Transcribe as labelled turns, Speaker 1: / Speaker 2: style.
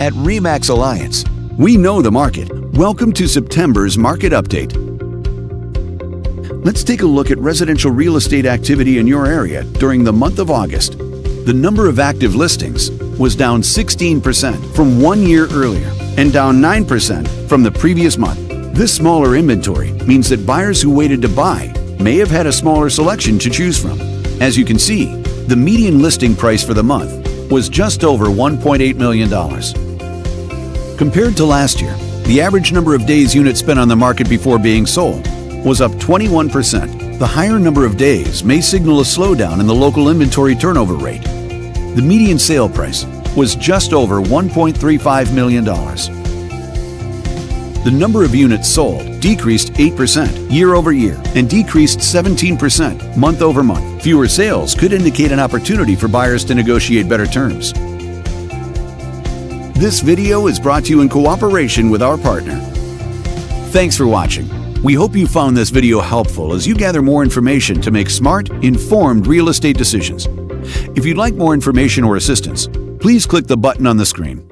Speaker 1: at REMAX Alliance. We know the market. Welcome to September's Market Update. Let's take a look at residential real estate activity in your area during the month of August. The number of active listings was down 16% from one year earlier and down 9% from the previous month. This smaller inventory means that buyers who waited to buy may have had a smaller selection to choose from. As you can see, the median listing price for the month was just over $1.8 million. Compared to last year, the average number of days units spent on the market before being sold was up 21%. The higher number of days may signal a slowdown in the local inventory turnover rate. The median sale price was just over $1.35 million. The number of units sold decreased 8% year over year and decreased 17% month over month. Fewer sales could indicate an opportunity for buyers to negotiate better terms. This video is brought to you in cooperation with our partner. Thanks for watching. We hope you found this video helpful as you gather more information to make smart, informed real estate decisions. If you'd like more information or assistance, please click the button on the screen.